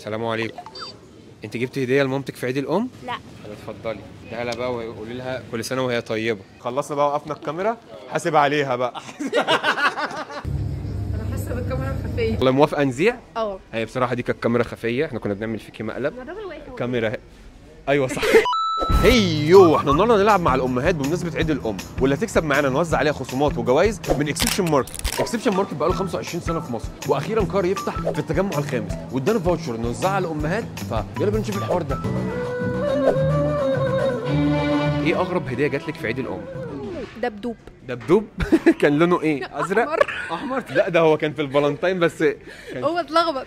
السلام عليكم. انت جبت هدية لمامتك في عيد الأم؟ لا. اتفضلي. تعالى بقى وقولي لها كل سنة وهي طيبة. خلصنا بقى وقفنا الكاميرا. حاسب عليها بقى. أنا حاسة بالكاميرا الخفية. والله موافقة نذيع آه. هي بصراحة دي كانت كاميرا خفية. إحنا كنا بنعمل فيكي مقلب. الراجل واقف كاميرا. أيوه صح. هي وإحنا النهارده هنلعب مع الامهات بمناسبة عيد الام واللي هتكسب معانا نوزع عليها خصومات وجوائز من اكسبشن ماركت اكسبشن ماركت بقاله 25 سنة في مصر وأخيرا قرر يفتح في التجمع الخامس وادانا voucher نوزعها على الامهات فيلا بينا نشوف الحوار ده. إيه اغرب هدية جات لك في عيد الام؟ دبدوب. دبدوب؟ كان لونه إيه؟ أزرق؟ أحمر. أحمر؟ لا ده هو كان في الفالنتاين بس كان هو اتلخبط.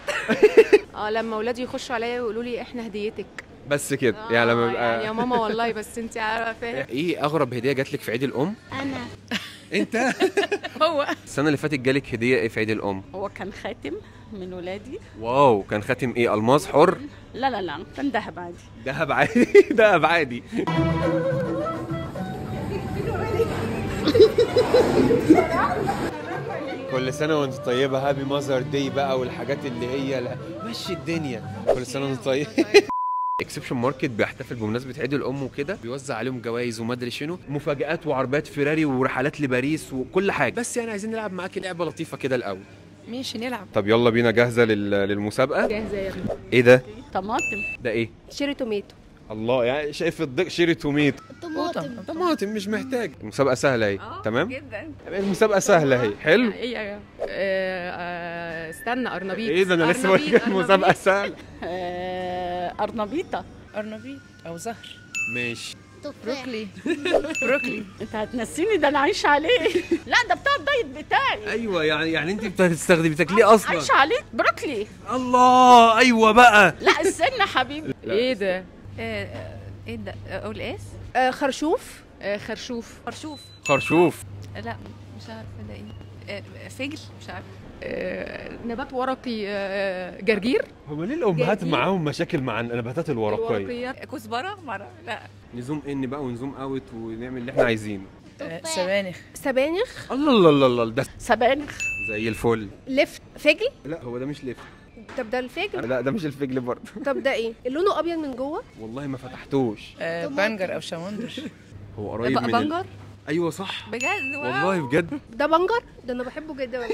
آه لما اولادي يخشوا عليا ويقولوا لي إحنا هديتك. بس كده. يعني لما آه، يعني يا ماما والله بس انت عارفة إيه اغرب هدية جات لك في عيد الام؟ أنا. انت؟ هو. السنة اللي فاتت جالك هدية إيه في عيد الام؟ هو كان خاتم من ولادي. wow كان خاتم إيه؟ ألماظ حر؟ لا لا لا كان ذهب عادي. دهب عادي. دهب عادي. كل سنة وانت طيبة happy Mother Day بقى والحاجات اللي هي لا مشي الدنيا. كل سنة وانت طيب اكسبشن ماركت بيحتفل بمناسبة عيد الأم وكده بيوزع عليهم جوائز وما ادري شنو مفاجآت وعربيات فيراري ورحلات لباريس وكل حاجة. بس يعني عايزين نلعب معاكي لعبة لطيفة كده الأول. ماشي نلعب. طب يلا بينا جاهزة لل... للمسابقة؟ جاهزة يا ابني إيه ده؟ طماطم. ده إيه؟ cherry tomato. الله يعني شايف الضيق cherry tomato طماطم. طماطم. مش محتاج. المسابقة سهلة أهي. تمام؟ جدا. المسابقة سهلة أهي. حلو. إيه يا آه، آه، استنى قرنبيط إيه ده؟ أنا لسه بقول قرنبيط، لك المسابقة. سهلة. أرنبيطة. أرنبيط أو زهر. ماشي. بروكلي. بروكلي. أنت هتنسيني ده أنا عايشة عليه. لا ده بتاع الدايت بتاعي. أيوه يعني يعني أنت بتستخدمي بتاكليه أصلا. عايشة عليه بروكلي. الله أيوه بقى. لا استنى حبيبي. إيه ده؟ آه، آه، إيه ده؟ أقول إيه خرشوف. خرشوف. خرشوف. خرشوف. لا مش عارفة ده إيه. فجل مش عارفه آه نبات ورقي آه جرجير. هو ليه الأمهات؟ معاهم مشاكل مع النباتات الورقية؟ الورقيات. كزبرة؟ مره لا. نزوم إن بقى ونزوم أوت ونعمل اللي إحنا عايزينه. سبانخ. سبانخ؟ الله الله الله الله ده سبانخ. زي الفل. لفت فجل لا هو ده مش لف طب ده الفجل لا ده مش الفجل برضه. طب ده إيه؟ لونه أبيض من جوه؟ والله ما فتحتوش. آه بنجر أو شمندر هو قريب من. بنجر؟ أيوه صح. بجد؟ واو. والله بجد. ده بنجر؟ ده أنا بحبه جدا.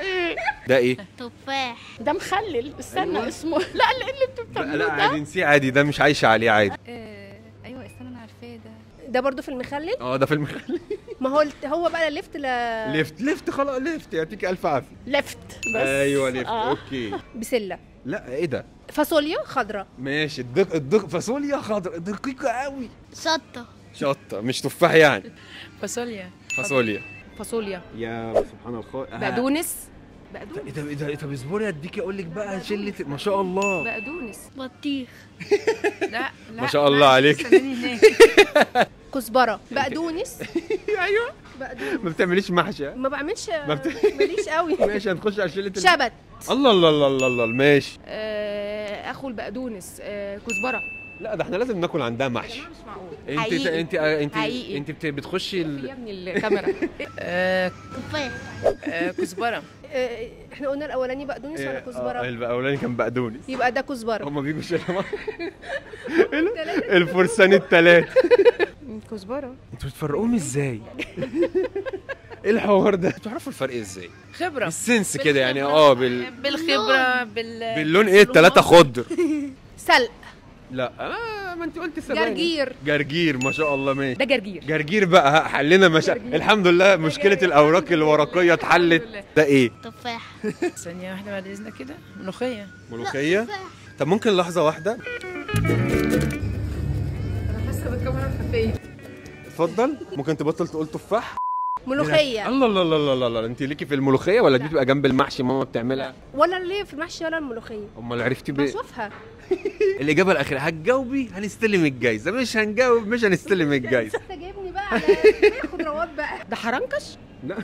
ده إيه؟ تفاح. ده مخلل. استنى أيوة. اسمه. لا لا اللي أنتوا لا بتعملوه لا عادي نسيه عادي ده مش عايشة عليه عادي. آه، أيوه استنى أنا عارفاه ده. ده برضو في المخلل؟ آه ده في المخلل. ما هو هو بقى لفت ل. ليفت ليفت خلاص ليفت يعطيك ألف عافية. لفت بس. أيوه ليفت آه. أوكي. بسلة. لا إيه ده؟ فاصوليا خضراء. ماشي الدق الدق فاصوليا خضراء دقيقة قوي شطة. شطة مش تفاح يعني. فاصوليا. فاصوليا. فاصوليا. يا سبحان الله بقدونس. بقدونس. إيه ده إيه ده إيه طب اصبري اديكي أقول لك بقى شلة ما شاء الله. بقدونس. بطيخ. لا لا ما شاء الله عليك. كزبرة. بقدونس. أيوه. بقدونس. ما بتعمليش محشي ها؟ ما بعملش ما بت- ماليش قوي. ماشي هنخش على شلة شبت. الله الله الله الله الله. ماشي. آه أخو البقدونس. آه كزبرة. لا ده إحنا لازم ناكل عندها محشي. مش معقول. انت حقيقي. انت انت حقيقي. انت بت- بتخشي ال... يا ابني الكاميرا. آه تفاح آه كزبرة. آه إحنا قلنا الأولاني بقدونس ولا آه، كزبرة؟ الأولاني كان بقدونس. يبقى ده كزبرة. هما بيجوا شلة الفرسان التلاتة. كزبرة. أنتوا بتفرقوهم إزاي؟ إيه الحوار ده؟ بتعرفوا الفرق إزاي؟ خبرة. بالسنس كده يعني آه بال... بالخبرة بال باللون إيه؟ التلاتة خضر. سلق. لا. آه ما انت قلت ثواني. جرجير. جرجير ما شاء الله ماشي. ده جرجير. جرجير بقى ها، حلنا مشا... الحمد لله مشكلة الأوراق الورقية اتحلت. ده إيه؟ تفاح. ثانية واحدة بعد إذنك كده. ملوخية. ملوخية؟ طب ممكن لحظة واحدة؟ أنا حاسة بالكاميرا الخفية. اتفضل. ممكن تبطل تقول تفاح؟ ملوخية. الله الله الله الله الله. انت ليكي في الملوخية ولا دي بتبقى جنب المحشي ماما بتعملها؟ ولا ليه في المحشي ولا الملوخية. أمال عرفتي ب... بشوفها. الإجابة الأخيرة هتجاوبي هنستلم الجايزة. مش هنجاوب مش هنستلم الجايزة. انت جايبني بقى على إيه خضروات بقى. ده حرنكش؟ لا.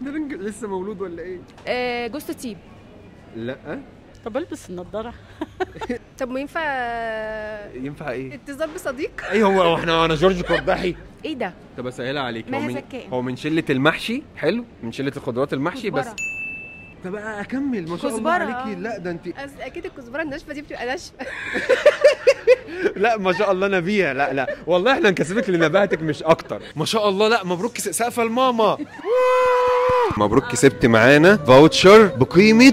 ده لسه مولود ولا إيه؟ آه جوز الطيب لا. طب ألبس النضارة. طب ما ينفع ينفع إيه؟ اتصال بصديق؟ هو هو إحنا أنا جورج قرداحي إيه ده؟ طب أسهلها عليك. هو من. هو من شلة المحشي؟ حلو. من شلة الخضروات المحشي بس. طب أكمل. ما شاء الله. عليكي. لا ده انت أكيد الكزبرة الناشفة دي بتبقى ناشفة. لا ما شاء الله نبيه لا لا. والله إحنا نكسبك لنباهتك مش أكتر. ما شاء الله. لا مبروك سقفة لماما. مبروك كسبت معانا voucher بقيمة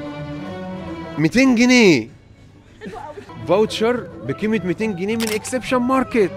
200 جنيه. voucher بقيمة 200 جنيه من اكسبشن ماركت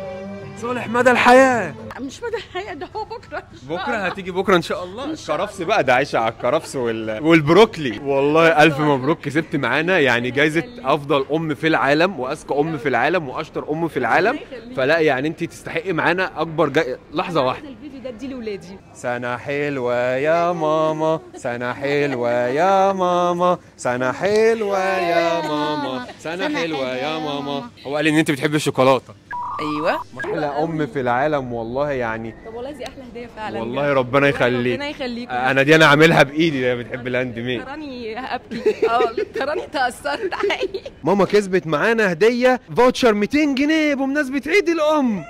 صالح مدى الحياة. مش الحقيقة ده هو بكرة إن شاء بكرة الله. هتيجي بكرة إن شاء الله. الكرفس بقى ده عايشة على الكرفس وال... والبروكلي. والله ألف مبروك كسبت معانا. يعني جايزة أفضل أم في العالم وأذكى أم في العالم وأشطر أم في العالم. فلا يعني انت تستحقي معانا أكبر جاي... لحظة واحدة. الفيديو ده اديه لاولادي سنة حلوة يا ماما. سنة حلوة يا ماما. سنة حلوة يا ماما. سنة حلوة يا ماما. هو قال إن انت بتحبي الشوكولاتة. أيوه. أحلى أم في العالم والله يعني. طب والله دي أحلى هدية فعلا والله ربنا يخليك. ربنا يخليك. أنا دي أنا عاملها بإيدي ده بتحب ال handmade. تراني ابكي آه تراني تأثرت حقيقي ماما كسبت معانا هدية voucher 200 جنيه بمناسبة عيد الأم.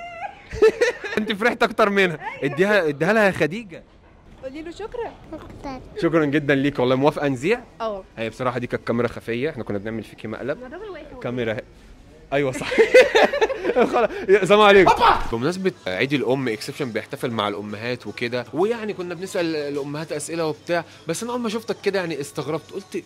أنت فرحت أكتر منها. إديها إديها لها يا خديجة. قولي له شكرا. شكرا جدا ليك والله. موافقة نذيع آه. هي بصراحة دي كانت كاميرا خفية. إحنا كنا بنعمل فيكي مقلب كاميرا هي. أيوه صح. خلاص سلام عليكم. بمناسبة عيد الأم اكسبشن بيحتفل مع الأمهات وكده ويعني كنا بنسأل الأمهات أسئلة وبتاع بس أنا أول ما شفتك كده يعني استغربت قلت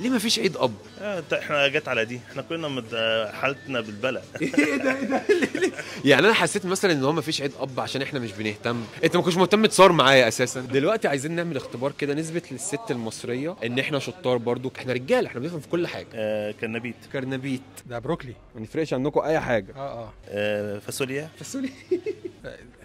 ليه ما فيش عيد أب؟ آه، إحنا جت على دي. إحنا كنا مد... آه، حالتنا بالبلاء يعني أنا حسيت مثلا إن هو ما فيش عيد أب عشان إحنا مش بنهتم. أنت ما كنتش مهتم تصور معايا أساسا. دلوقتي عايزين نعمل اختبار كده نثبت للست المصرية إن إحنا شطار برضو. إحنا رجالة إحنا بنفهم في كل حاجة. آه، قنبيط قرنبيط. ده بروكلي. ما نفرقش عنكم أي حاجة. آه آه. آه، فاصوليا. فسولي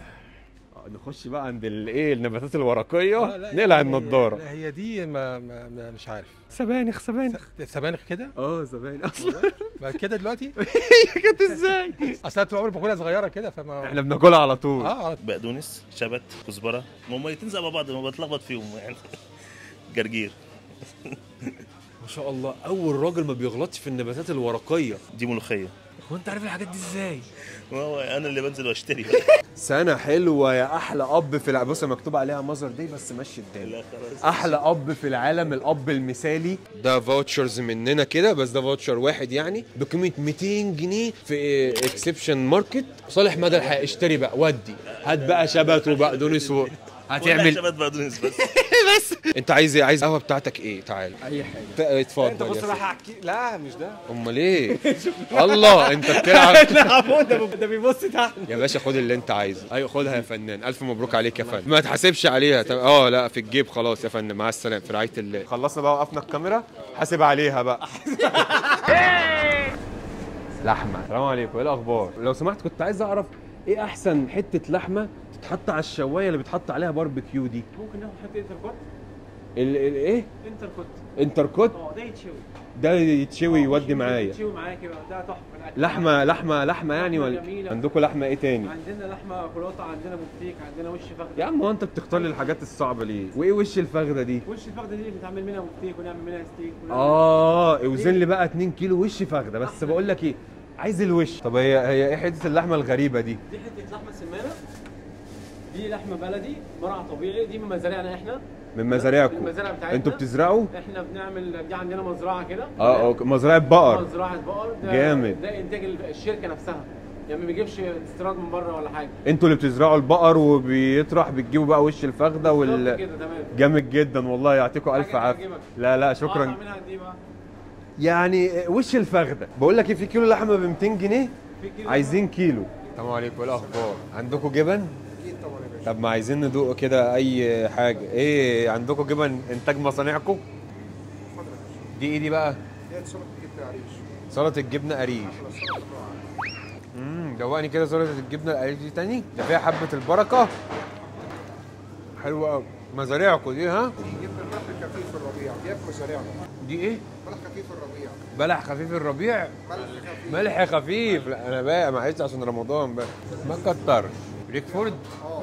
نخش بقى عند الايه النباتات الورقية. نقلع النضارة. لا هي دي ما, ما, ما مش عارف. سبانخ سبانخ. سبانخ كده؟ آه سبانخ. أصلا كده دلوقتي؟ كانت إزاي؟ أصل طول عمري باكلها صغيرة كده فما إحنا بناكلها على طول. آه على- بقدونس شبت كزبرة. هم الاتنين زي بعض ما بتلخبط فيهم يعني. جرجير. ما شاء الله أول راجل ما بيغلطش في النباتات الورقية. دي ملوخية. هو أنت عارف الحاجات دي إزاي؟ وهو أنا اللي بنزل وأشتري. سنة حلوة يا أحلى أب في العالم بص مكتوب عليها Mother Day بس مشي خلاص. أحلى أب في العالم الأب المثالي. ده vouchers مننا كده بس ده voucher واحد يعني. بقيمة 200 جنيه في اكسبشن ماركت صالح مدى الحياة اشتري بقى ودي. هات بقى شبت وبقدونس هتعمل شبت بقدونس بس. انت عايز إيه؟ عايز القهوه بتاعتك إيه؟ تعال. أي حاجة. اتفضل أنت بص راح احكي لا مش ده. أمال إيه؟ الله انت بتلعب. ده ده بيبص تحت. يا باشا خد اللي انت عايزه. أيوه خدها يا فنان. ألف مبروك عليك يا فندم ما تحاسبش عليها. طب- آه لا في الجيب خلاص يا فندم مع السلامة في رعاية الله. خلصنا بقى وقفنا الكاميرا. حاسب عليها بقى. لحمة. السلام عليكم. إيه الأخبار؟ لو سمحت كنت عايز أعرف إيه احسن حتة لحمة تتحط على الشواية اللي بتحط عليها باربيكيو دي؟ ممكن ناخد حتة انتركوت. ال ال إيه؟ انتركوت. انتركوت؟ آه ده يتشوي. ده يتشوي يودي معايا. يتشوي معايا كده. ده تحفة. لحمة لحمة لحمة يعني ولا. عندكم لحمة إيه تاني؟ عندنا لحمة كولاتة عندنا بفتيك عندنا وش فخدة عم هو انت بتختار لي الحاجات الصعبة ليه؟ وايه وش الفخدة دي؟ وش الفخدة دي بنتعمل منها بفتيك ونعمل منها ستيك ونعمل آه اوزن لي بقى 2 كيلو وش فخدة. بس بقول لك إيه عايز الوش. طب هي هي إيه حتة اللحمة الغريبة دي؟ دي حتة لحمة سمانة. دي لحمة بلدي مرعى طبيعي. دي من مزارعنا إحنا. من مزارعكم. المزارع بتاعتنا. أنتوا بتزرعوا؟ إحنا بنعمل دي عندنا مزرعة كده. آه أوك- مزرعة بقر. مزرعة بقر. ده جامد. ده إنتاج الشركة نفسها. يعني ما بيجيبش استيراد من بره ولا حاجة. أنتوا اللي بتزرعوا البقر وبيطرح بتجيبوا بقى وش الفخدة وال كده تمام. جامد جدا والله يعطيكم ألف عافية. لا لا شكرا. دي بقى. يعني وش الفخده بقول لك إيه في كيلو لحمة ب 200 جنيه؟ في كيلو. عايزين كيلو. السلام عليكم إيه الأخبار؟ عندكم جبن؟ طب ما عايزين ندوق كده أي حاجة. إيه عندكم جبن إنتاج مصانعكم؟ دي إيه دي بقى؟ سلطة الجبنه قريش. امم دوقني كده سلطة الجبنة القريش دي تاني. ده فيها حبة البركة. حلوة قوي مزارعكم دي ها؟ ملح خفيف في الربيع. ديت مزارعنا دي إيه؟ ملح خفيف في الربيع. بلح خفيف الربيع؟ ملح خفيف. ملح خفيف. لا أنا بقى معلش عشان رمضان بقى. ما كترش. ريكفورد؟ آه.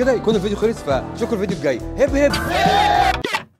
كده يكون الفيديو خلص فشوفوا الفيديو الجاي. هب هب